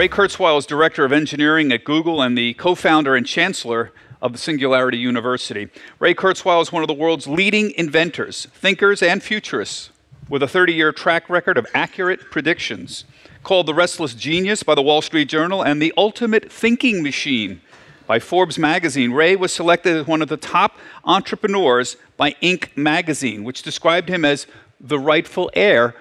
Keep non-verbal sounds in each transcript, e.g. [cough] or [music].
Ray Kurzweil is Director of Engineering at Google and the co founder and chancellor of the Singularity University. Ray Kurzweil is one of the world's leading inventors, thinkers, and futurists with a 30 year track record of accurate predictions. Called the Restless Genius by the Wall Street Journal and the Ultimate Thinking Machine by Forbes magazine, Ray was selected as one of the top entrepreneurs by Inc. magazine, which described him as the rightful heir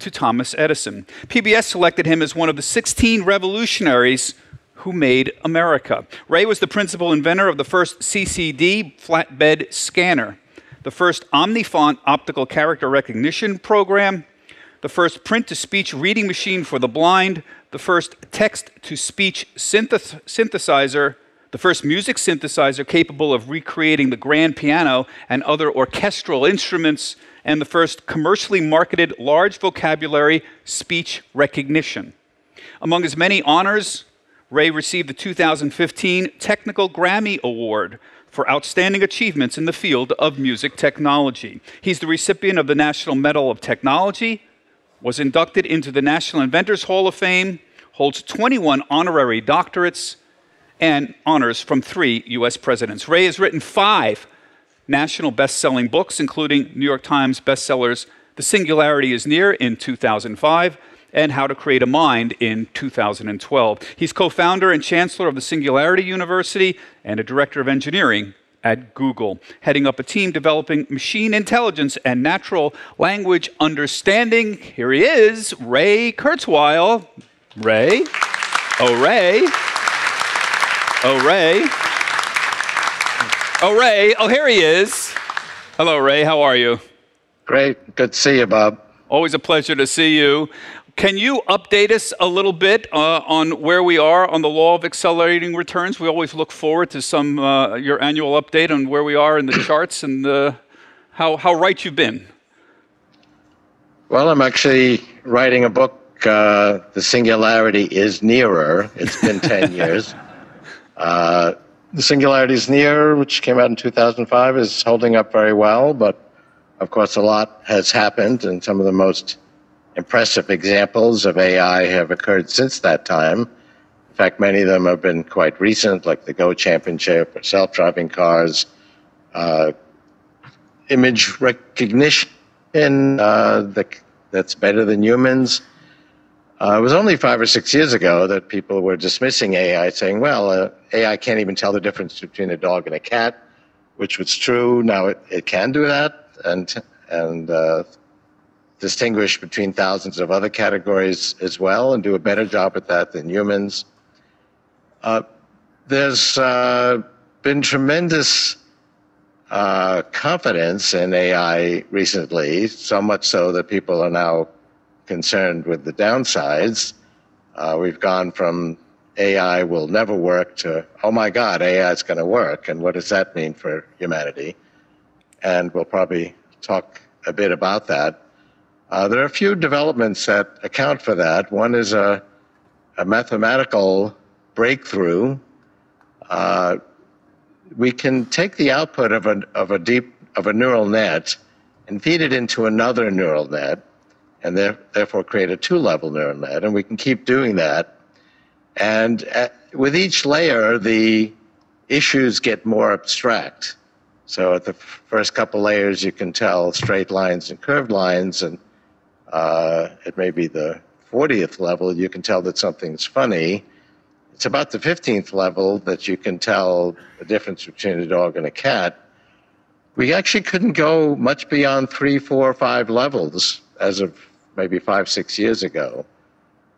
to Thomas Edison. PBS selected him as one of the 16 revolutionaries who made America. Ray was the principal inventor of the first CCD flatbed scanner, the first OmniFont optical character recognition program, the first print to speech reading machine for the blind, the first text to speech synth- synthesizer, the first music synthesizer capable of recreating the grand piano and other orchestral instruments, and the first commercially marketed large vocabulary speech recognition. Among his many honors, Ray received the 2015 Technical Grammy Award for outstanding achievements in the field of music technology. He's the recipient of the National Medal of Technology, was inducted into the National Inventors Hall of Fame, holds 21 honorary doctorates, and honors from three U.S. presidents. Ray has written five national best selling books, including New York Times bestsellers The Singularity is Near in 2005 and How to Create a Mind in 2012. He's co founder and chancellor of the Singularity University and a director of engineering at Google, heading up a team developing machine intelligence and natural language understanding. Here he is, Ray Kurzweil. Ray. Oh, Ray. Oh, Ray. Oh, Ray. Oh, here he is. Hello, Ray. How are you? Great. Good to see you, Bob. Always a pleasure to see you. Can you update us a little bit uh, on where we are on the law of accelerating returns? We always look forward to some uh, your annual update on where we are in the [coughs] charts and uh, how how right you've been. Well, I'm actually writing a book. Uh, the singularity is nearer. It's been ten [laughs] years. The Singularity is Near, which came out in 2005, is holding up very well, but of course, a lot has happened, and some of the most impressive examples of AI have occurred since that time. In fact, many of them have been quite recent, like the Go Championship or self driving cars, uh, image recognition uh, that's better than humans. Uh, it was only five or six years ago that people were dismissing AI, saying, well, uh, AI can't even tell the difference between a dog and a cat, which was true. Now it, it can do that and, and uh, distinguish between thousands of other categories as well and do a better job at that than humans. Uh, there's uh, been tremendous uh, confidence in AI recently, so much so that people are now concerned with the downsides. Uh, we've gone from AI will never work to, oh my God, AI is going to work. And what does that mean for humanity? And we'll probably talk a bit about that. Uh, there are a few developments that account for that. One is a, a mathematical breakthrough. Uh, we can take the output of a, of a deep of a neural net and feed it into another neural net and therefore create a two-level neural net. And we can keep doing that. And at, with each layer, the issues get more abstract. So at the first couple layers, you can tell straight lines and curved lines, and uh, it may be the 40th level, you can tell that something's funny. It's about the 15th level that you can tell the difference between a dog and a cat. We actually couldn't go much beyond three, four, five levels as of maybe five, six years ago.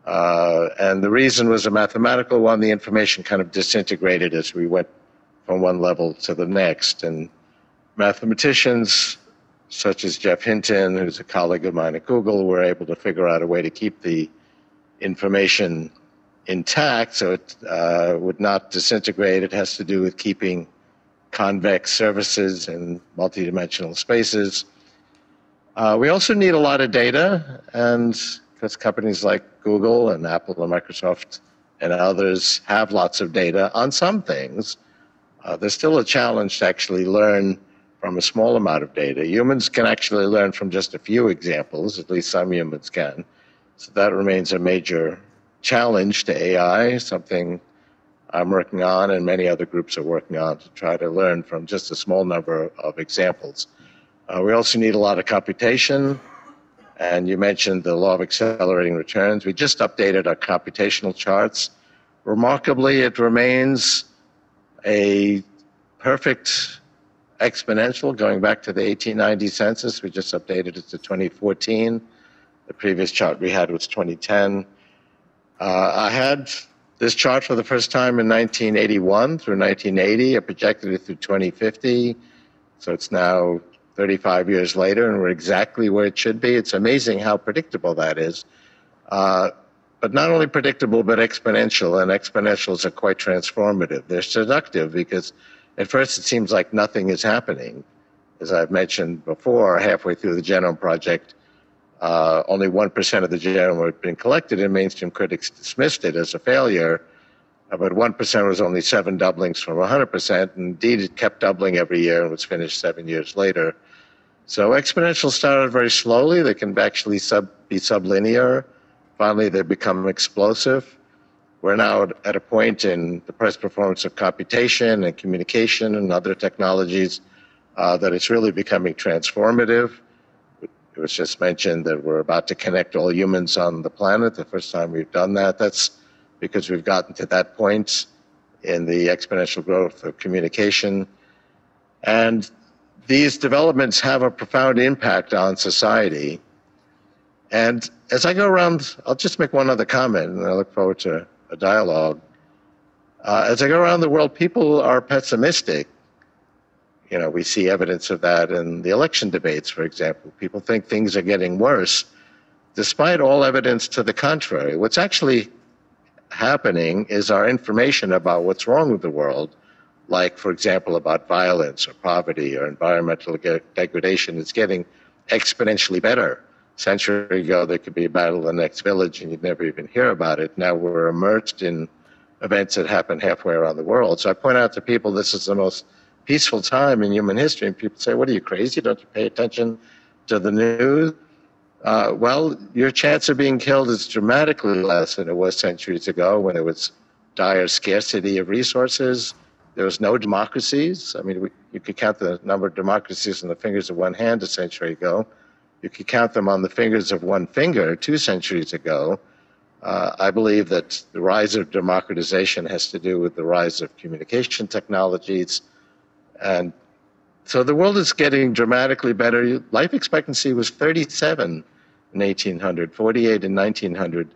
Uh, and the reason was a mathematical one. The information kind of disintegrated as we went from one level to the next. And mathematicians such as Geoff Hinton, who's a colleague of mine at Google, were able to figure out a way to keep the information intact so it uh, would not disintegrate. It has to do with keeping convex surfaces in multidimensional spaces. Uh, we also need a lot of data, and because companies like Google and Apple and Microsoft and others have lots of data on some things, uh, there's still a challenge to actually learn from a small amount of data. Humans can actually learn from just a few examples, at least some humans can. So that remains a major challenge to AI, something I'm working on and many other groups are working on to try to learn from just a small number of examples. Uh, we also need a lot of computation. And you mentioned the law of accelerating returns. We just updated our computational charts. Remarkably, it remains a perfect exponential going back to the 1890 census. We just updated it to 2014. The previous chart we had was 2010. Uh, I had this chart for the first time in 1981 through 1980. I projected it through 2050. So it's now 35 years later, and we're exactly where it should be. It's amazing how predictable that is. Uh, but not only predictable, but exponential, and exponentials are quite transformative. They're seductive because at first it seems like nothing is happening. As I've mentioned before, halfway through the Genome Project, uh, only 1% of the genome had been collected, and mainstream critics dismissed it as a failure. But 1% was only seven doublings from 100%. Indeed, it kept doubling every year and was finished seven years later. So exponentials started very slowly. They can actually sub, be sublinear. Finally, they become explosive. We're now at a point in the price performance of computation and communication and other technologies uh, that it's really becoming transformative. It was just mentioned that we're about to connect all humans on the planet. The first time we've done that. That's because we've gotten to that point in the exponential growth of communication. And these developments have a profound impact on society. And as I go around, I'll just make one other comment, and I look forward to a dialogue. Uh, as I go around the world, people are pessimistic. You know, we see evidence of that in the election debates, for example. People think things are getting worse, despite all evidence to the contrary. What's actually happening is our information about what's wrong with the world, like, for example, about violence or poverty or environmental degradation, is getting exponentially better. A century ago, there could be a battle in the next village and you'd never even hear about it. Now we're immersed in events that happen halfway around the world. So I point out to people this is the most peaceful time in human history. And people say, What are you crazy? Don't you pay attention to the news? Uh, well, your chance of being killed is dramatically less than it was centuries ago when there was dire scarcity of resources. There was no democracies. I mean, we, you could count the number of democracies on the fingers of one hand a century ago. You could count them on the fingers of one finger two centuries ago. Uh, I believe that the rise of democratization has to do with the rise of communication technologies. And so the world is getting dramatically better. Life expectancy was 37 in 1800, 48 in 1900.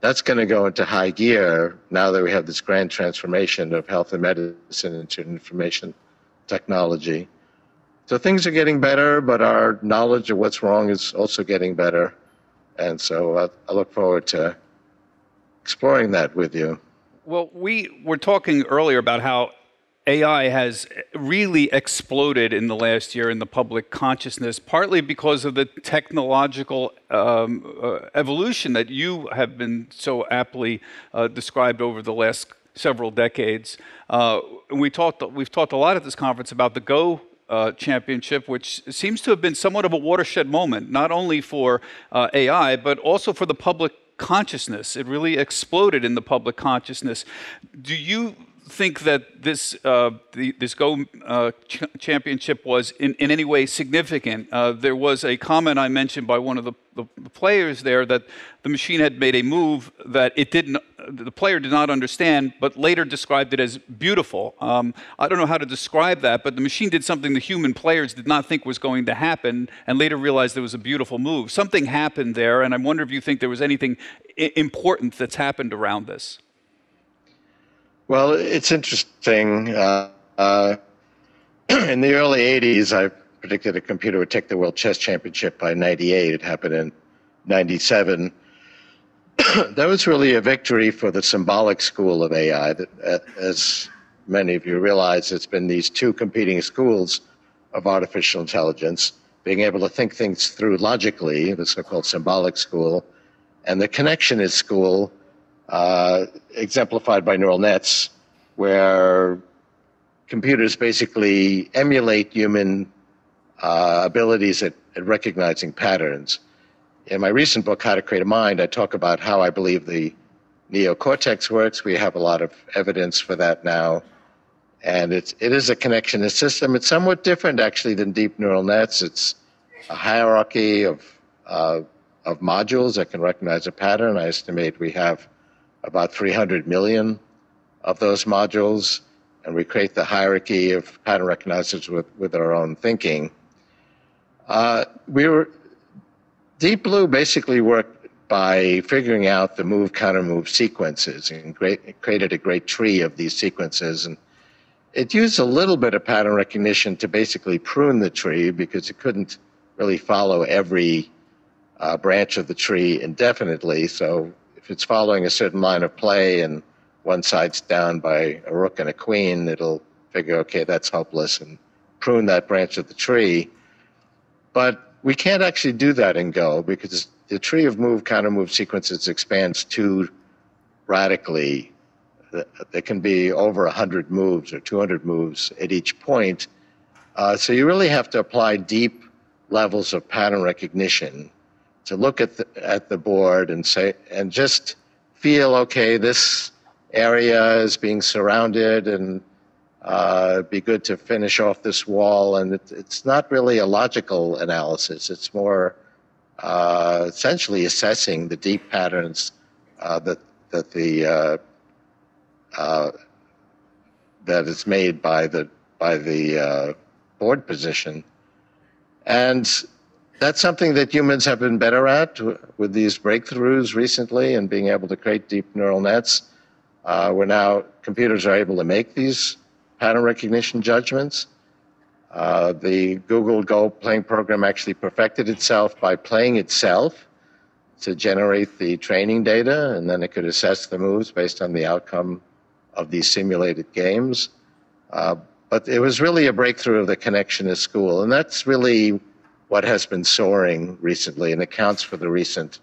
That's going to go into high gear now that we have this grand transformation of health and medicine into information technology. So things are getting better, but our knowledge of what's wrong is also getting better. And so I, I look forward to exploring that with you. Well, we were talking earlier about how AI has really exploded in the last year in the public consciousness, partly because of the technological um, uh, evolution that you have been so aptly uh, described over the last several decades. Uh, we talked, we've talked a lot at this conference about the Go uh, championship, which seems to have been somewhat of a watershed moment, not only for uh, AI, but also for the public consciousness. It really exploded in the public consciousness. Do you think that this uh, the, this Go uh, ch- championship was in, in any way significant. Uh, there was a comment I mentioned by one of the, the, the, players there that the machine had made a move that it didn't, the player did not understand, but later described it as beautiful. Um, I don't know how to describe that, but the machine did something the human players did not think was going to happen, and later realized it was a beautiful move. Something happened there, and I wonder if you think there was anything important that's happened around this. Well, it's interesting. Uh, uh, [clears throat] in the early 80s, I predicted a computer would take the World Chess Championship by 98. It happened in 97. [clears throat] that was really a victory for the symbolic school of AI. That, as many of you realize, it's been these two competing schools of artificial intelligence, being able to think things through logically, the so called symbolic school, and the connectionist school uh, exemplified by neural nets, where computers basically emulate human uh, abilities at, at, recognizing patterns. In my recent book, How to Create a Mind, I talk about how I believe the neocortex works. We have a lot of evidence for that now. And it's, it is a connectionist system. It's somewhat different, actually, than deep neural nets. It's a hierarchy of, uh, of modules that can recognize a pattern. I estimate we have about 300 million of those modules, and we create the hierarchy of pattern recognizers with, with our own thinking. Uh, we were, Deep Blue basically worked by figuring out the move counter move sequences and great, created a great tree of these sequences. And it used a little bit of pattern recognition to basically prune the tree because it couldn't really follow every uh, branch of the tree indefinitely. So if it's following a certain line of play and one side's down by a rook and a queen, it'll figure, okay, that's hopeless and prune that branch of the tree. But we can't actually do that in Go because the tree of move, counter move sequences expands too radically. There can be over 100 moves or 200 moves at each point. Uh, so you really have to apply deep levels of pattern recognition to look at the, at the board and say, and just feel, okay, this area is being surrounded and uh, be good to finish off this wall. And it, it's not really a logical analysis. It's more uh, essentially assessing the deep patterns uh, that that the uh, uh, that is made by the by the uh, board position, and that's something that humans have been better at with these breakthroughs recently and being able to create deep neural nets. Uh, where now computers are able to make these pattern recognition judgments. Uh, the Google Go playing program actually perfected itself by playing itself to generate the training data, and then it could assess the moves based on the outcome of these simulated games. Uh, but it was really a breakthrough of the connectionist school, and that's really what has been soaring recently and accounts for the recent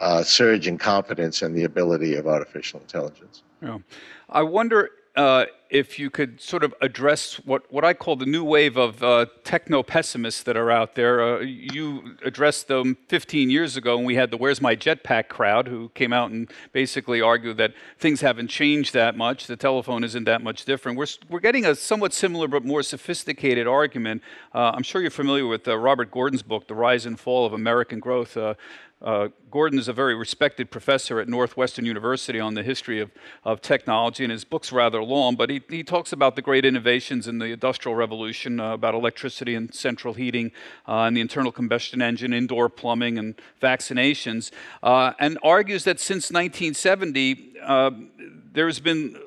uh, surge in confidence in the ability of artificial intelligence. Yeah. I wonder uh, if you could sort of address what, what I call the new wave of uh, techno pessimists that are out there. Uh, you addressed them 15 years ago, and we had the Where's My Jetpack crowd who came out and basically argued that things haven't changed that much, the telephone isn't that much different. We're, we're getting a somewhat similar but more sophisticated argument. Uh, I'm sure you're familiar with uh, Robert Gordon's book, The Rise and Fall of American Growth. Uh, Gordon is a very respected professor at Northwestern University on the history of, of technology, and his book's rather long, but he, he talks about the great innovations in the Industrial Revolution, uh, about electricity and central heating, uh, and the internal combustion engine, indoor plumbing, and vaccinations, uh, and argues that since 1970, uh, there's been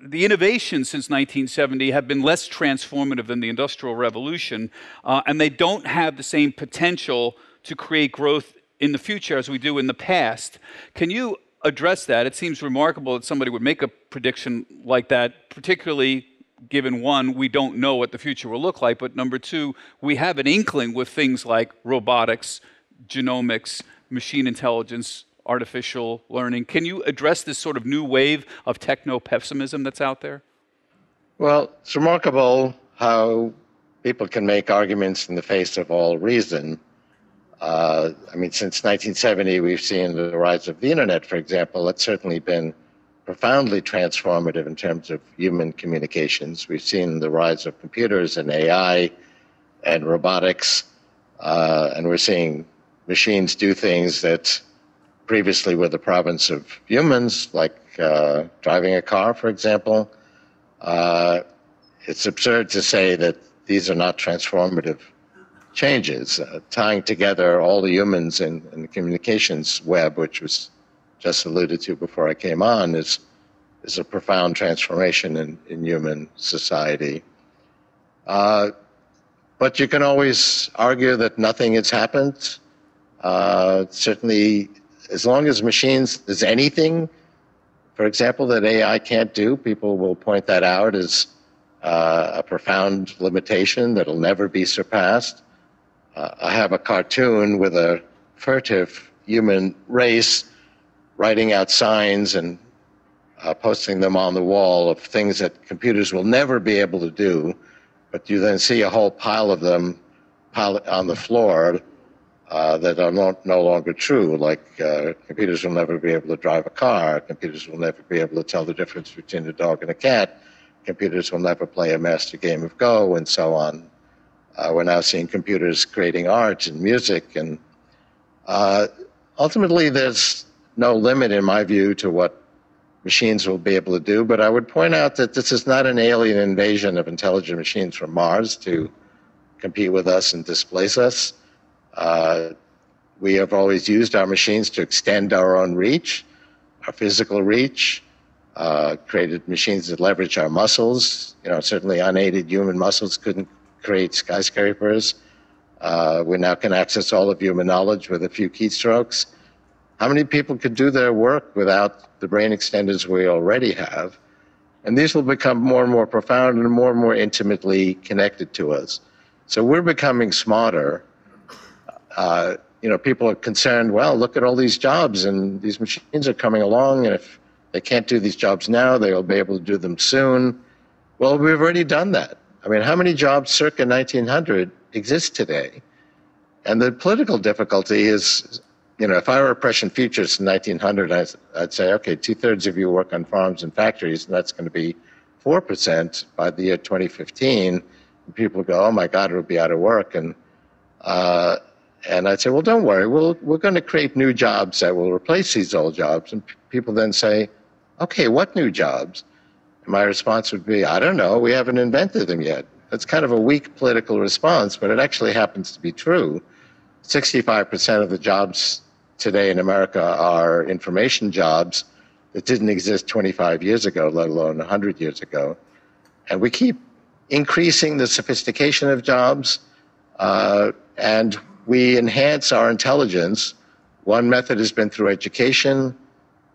the innovations since 1970 have been less transformative than the Industrial Revolution, and they don't have the same potential to create growth in the future as we do in the past. Can you address that? It seems remarkable that somebody would make a prediction like that, particularly given one, we don't know what the future will look like, but number two, we have an inkling with things like robotics, genomics, machine intelligence, artificial learning. Can you address this sort of new wave of techno pessimism that's out there? Well, it's remarkable how people can make arguments in the face of all reason. Uh, I mean, since 1970, we've seen the rise of the internet, for example. It's certainly been profoundly transformative in terms of human communications. We've seen the rise of computers and AI and robotics, uh, and we're seeing machines do things that previously were the province of humans, like uh, driving a car, for example. Uh, it's absurd to say that these are not transformative changes, uh, tying together all the humans in, in, the communications web, which was just alluded to before I came on, is, is a profound transformation in, in human society. Uh, but you can always argue that nothing has happened. Uh, certainly, as long as machines, there's anything, for example, that AI can't do, people will point that out as uh, a profound limitation that'll never be surpassed uh, I have a cartoon with a furtive human race writing out signs and uh, posting them on the wall of things that computers will never be able to do. But you then see a whole pile of them pile on the floor uh, that are no, no longer true, like uh, computers will never be able to drive a car, computers will never be able to tell the difference between a dog and a cat, computers will never play a master game of Go, and so on. Uh, we're now seeing computers creating art and music, and uh, ultimately, there's no limit, in my view, to what machines will be able to do. But I would point out that this is not an alien invasion of intelligent machines from Mars to compete with us and displace us. Uh, we have always used our machines to extend our own reach, our physical reach, uh, created machines that leverage our muscles. You know, certainly unaided human muscles couldn't create skyscrapers. Uh, we now can access all of human knowledge with a few keystrokes. How many people could do their work without the brain extenders we already have? And these will become more and more profound and more and more intimately connected to us. So we're becoming smarter uh, you know, people are concerned, well, look at all these jobs and these machines are coming along. And if they can't do these jobs now, they'll be able to do them soon. Well, we've already done that. I mean, how many jobs circa 1900 exist today? And the political difficulty is, you know, if I were a prescient futurist in 1900, I'd, I'd say, okay, two thirds of you work on farms and factories, and that's going to be 4% by the year 2015. And people go, oh my God, it'll be out of work. And, uh, and I'd say, well, don't worry, we'll, we're going to create new jobs that will replace these old jobs. And people then say, okay, what new jobs? My response would be, I don't know, we haven't invented them yet. That's kind of a weak political response, but it actually happens to be true. 65% of the jobs today in America are information jobs that didn't exist 25 years ago, let alone 100 years ago. And we keep increasing the sophistication of jobs. Uh, and we enhance our intelligence. One method has been through education,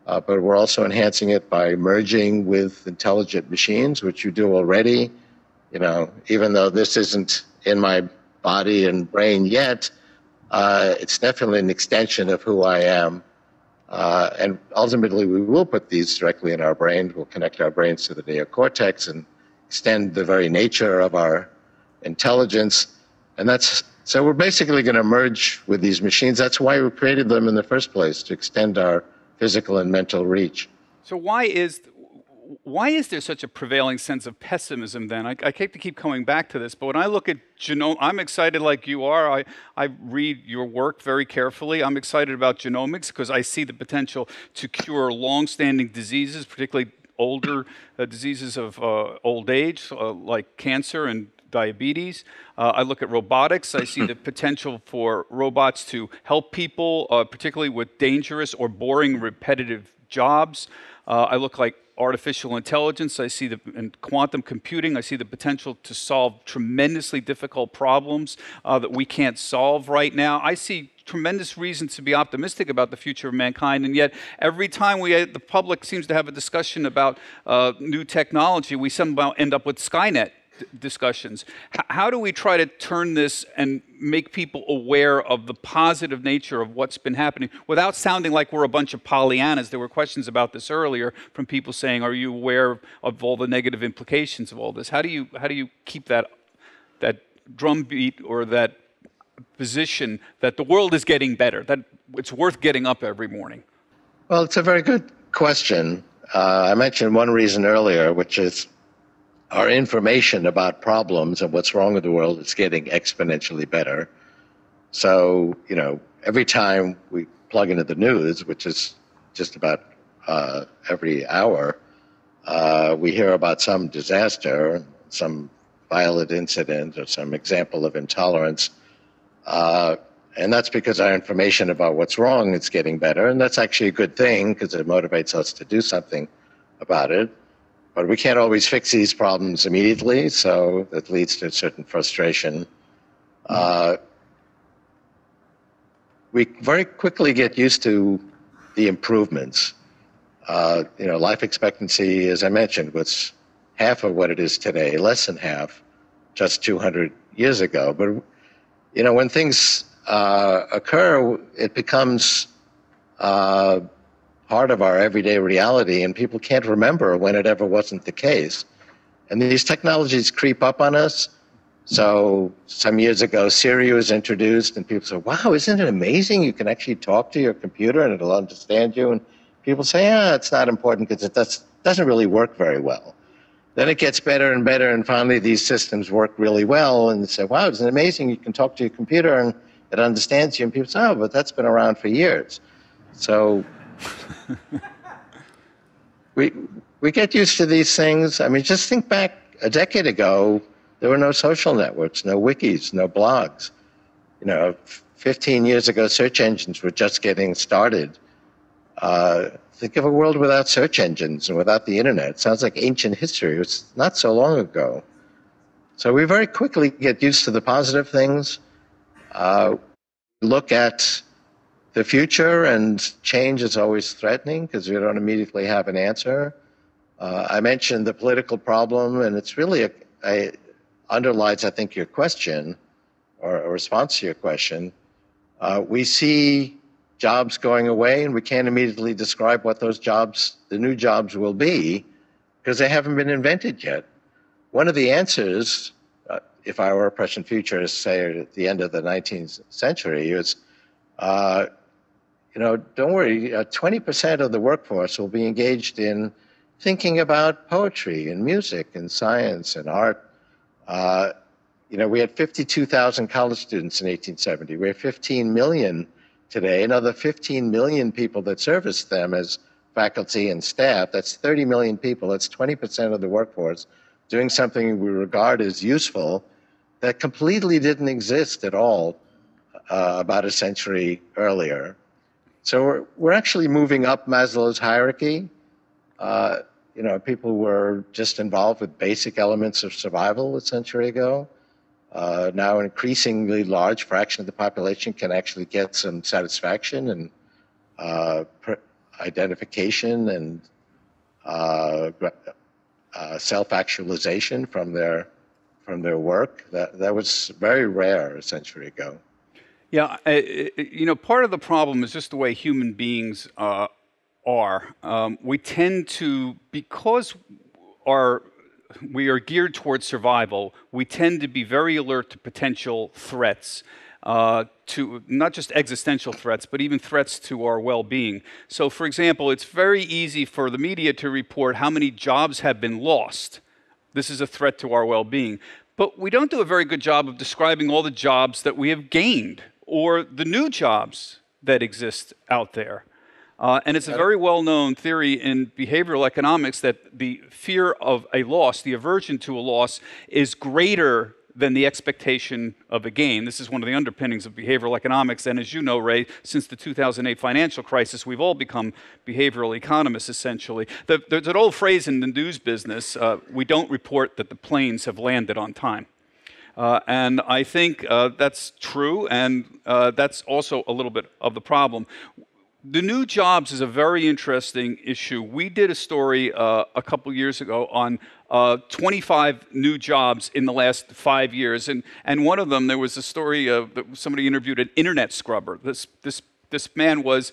uh, but we're also enhancing it by merging with intelligent machines, which you do already. You know, even though this isn't in my body and brain yet, uh, it's definitely an extension of who I am. Uh, and ultimately, we will put these directly in our brain. We'll connect our brains to the neocortex and extend the very nature of our intelligence. And that's so we're basically going to merge with these machines. That's why we created them in the first place, to extend our physical and mental reach. So why is why is there such a prevailing sense of pessimism then? I, I keep to keep coming back to this, but when I look at genome, I'm excited like you are. I, I read your work very carefully. I'm excited about genomics because I see the potential to cure long-standing diseases, particularly older uh, diseases of uh, old age, uh, like cancer and diabetes. Uh, I look at robotics. I see the [clears throat] potential for robots to help people, uh, particularly with dangerous or boring, repetitive jobs. Uh, I look like artificial intelligence. I see the and quantum computing. I see the potential to solve tremendously difficult problems uh, that we can't solve right now. I see tremendous reasons to be optimistic about the future of mankind, and yet every time we, the public seems to have a discussion about uh, new technology, we somehow end up with Skynet discussions. How do we try to turn this and make people aware of the positive nature of what's been happening without sounding like we're a bunch of Pollyannas? There were questions about this earlier from people saying, "Are you aware of all the negative implications of all this?" How do you how do you keep that that drumbeat or that position that the world is getting better, that it's worth getting up every morning? Well, it's a very good question. Uh, I mentioned one reason earlier, which is our information about problems and what's wrong with the world is getting exponentially better. So, you know, every time we plug into the news, which is just about uh, every hour, uh, we hear about some disaster, some violent incident, or some example of intolerance. Uh, and that's because our information about what's wrong is getting better. And that's actually a good thing because it motivates us to do something about it. But we can't always fix these problems immediately, so that leads to a certain frustration. Uh, we very quickly get used to the improvements. Uh, you know, life expectancy, as I mentioned, was half of what it is today, less than half, just 200 years ago. But you know, when things uh, occur, it becomes uh, part of our everyday reality, and people can't remember when it ever wasn't the case. And these technologies creep up on us So some years ago, Siri was introduced, and people said, "Wow, isn't it amazing? You can actually talk to your computer, and it'll understand you." And people say, "Yeah, it's not important because it does, doesn't really work very well." Then it gets better and better, and finally these systems work really well. And they say, "Wow, isn't it amazing? You can talk to your computer, and it understands you." And people say, "Oh, but that's been around for years." So [laughs] we we get used to these things. I mean, just think back a decade ago there were no social networks, no wikis, no blogs. You know, 15 years ago, search engines were just getting started. Uh, think of a world without search engines and without the internet. It sounds like ancient history. It was not so long ago. So we very quickly get used to the positive things, uh, look at the future, and change is always threatening because we don't immediately have an answer. Uh, I mentioned the political problem, and it's really a, a underlies, I think, your question or a response to your question. Uh, we see jobs going away, and we can't immediately describe what those jobs, the new jobs, will be because they haven't been invented yet. One of the answers, uh, if I were a prescient futurist, say at the end of the 19th century, is, uh, you know, don't worry, 20% uh, of the workforce will be engaged in thinking about poetry and music and science and art uh, you know, we had 52,000 college students in 1870. We have 15 million today, another 15 million people that service them as faculty and staff. That's 30 million people. That's 20% of the workforce doing something we regard as useful that completely didn't exist at all uh, about a century earlier. So we're, we're actually moving up Maslow's hierarchy. Uh, you know, people were just involved with basic elements of survival a century ago. Uh, now, an increasingly large fraction of the population can actually get some satisfaction and uh, identification and uh, uh, self-actualization from their from their work. That that was very rare a century ago. Yeah, you know, part of the problem is just the way human beings uh, are. Um, we tend to, because our we are geared towards survival, we tend to be very alert to potential threats, uh, to not just existential threats, but even threats to our well being. So, for example, it's very easy for the media to report how many jobs have been lost. This is a threat to our well being. But we don't do a very good job of describing all the jobs that we have gained or the new jobs that exist out there. Uh, and it's a very well known theory in behavioral economics that the fear of a loss, the aversion to a loss, is greater than the expectation of a gain. This is one of the underpinnings of behavioral economics. And as you know, Ray, since the 2008 financial crisis, we've all become behavioral economists essentially. The, there's an old phrase in the news business uh, we don't report that the planes have landed on time. Uh, and I think uh, that's true, and uh, that's also a little bit of the problem the new jobs is a very interesting issue. We did a story uh, a couple years ago on uh, 25 new jobs in the last five years, and and one of them there was a story of somebody interviewed an internet scrubber. This this this man was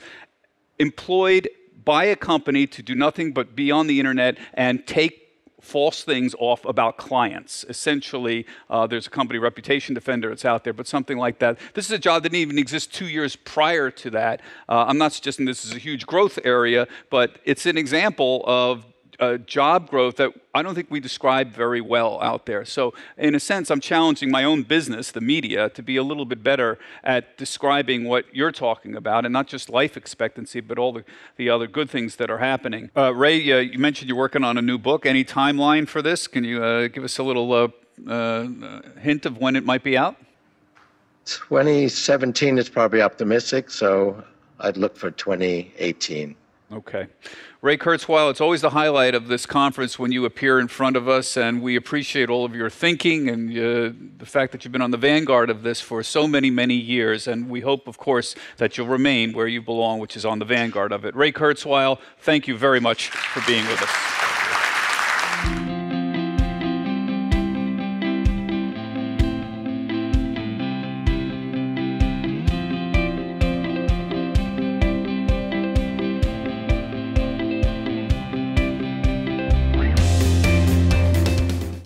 employed by a company to do nothing but be on the internet and take false things off about clients. Essentially, uh, there's a company, Reputation Defender, it's out there, but something like that. This is a job that didn't even exist two years prior to that. Uh, I'm not suggesting this is a huge growth area, but it's an example of uh, job growth that I don't think we describe very well out there. So, in a sense, I'm challenging my own business, the media, to be a little bit better at describing what you're talking about, and not just life expectancy, but all the, the other good things that are happening. Uh, Ray, uh, you mentioned you're working on a new book. Any timeline for this? Can you uh, give us a little uh, uh, hint of when it might be out? 2017 is probably optimistic, so I'd look for 2018. Okay. Ray Kurzweil, it's always the highlight of this conference when you appear in front of us, and we appreciate all of your thinking and uh, the fact that you've been on the vanguard of this for so many, many years. And we hope, of course, that you'll remain where you belong, which is on the vanguard of it. Ray Kurzweil, thank you very much for being with us.